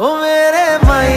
ओ मेरे माई